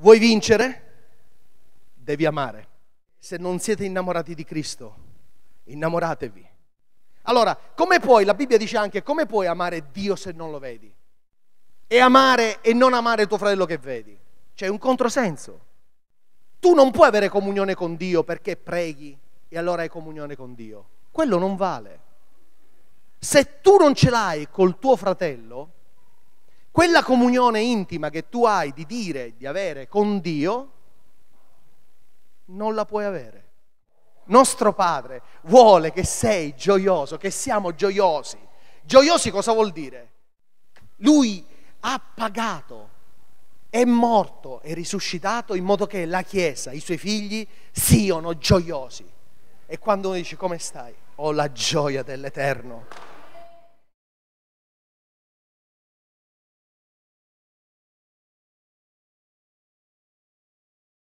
Vuoi vincere? Devi amare. Se non siete innamorati di Cristo, innamoratevi. Allora, come puoi, la Bibbia dice anche, come puoi amare Dio se non lo vedi? E amare e non amare tuo fratello che vedi? C'è un controsenso. Tu non puoi avere comunione con Dio perché preghi e allora hai comunione con Dio. Quello non vale. Se tu non ce l'hai col tuo fratello, quella comunione intima che tu hai di dire, di avere con Dio, non la puoi avere. Nostro Padre vuole che sei gioioso, che siamo gioiosi. Gioiosi cosa vuol dire? Lui ha pagato, è morto, è risuscitato in modo che la Chiesa, i suoi figli, siano gioiosi. E quando uno dice come stai? Ho la gioia dell'Eterno